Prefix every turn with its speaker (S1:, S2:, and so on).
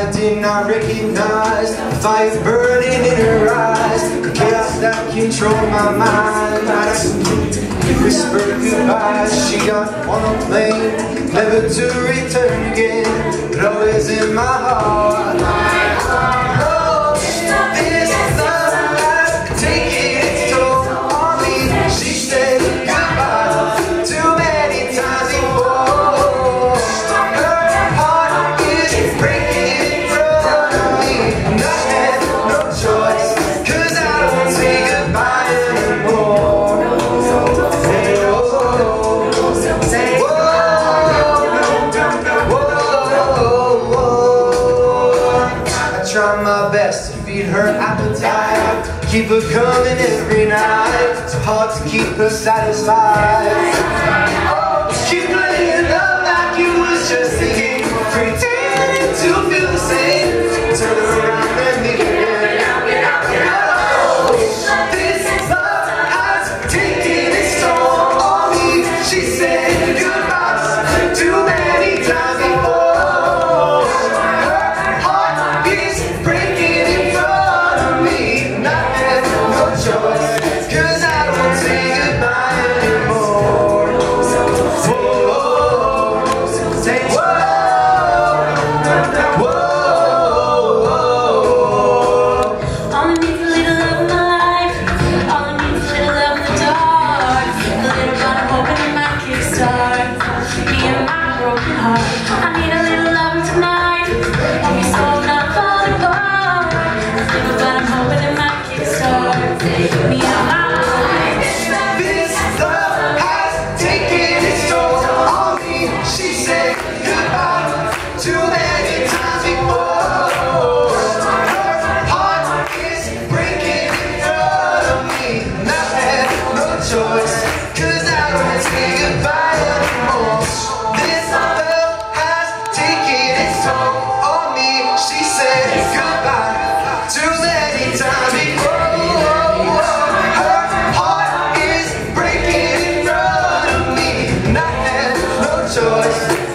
S1: I did not recognize Fires burning in her eyes. The chaos that controlled my mind. I whispered goodbye. She got on a plane Never to return again. But always in my heart. Try my best to feed her appetite. Keep her coming every night. It's hard to keep her satisfied heart. choice.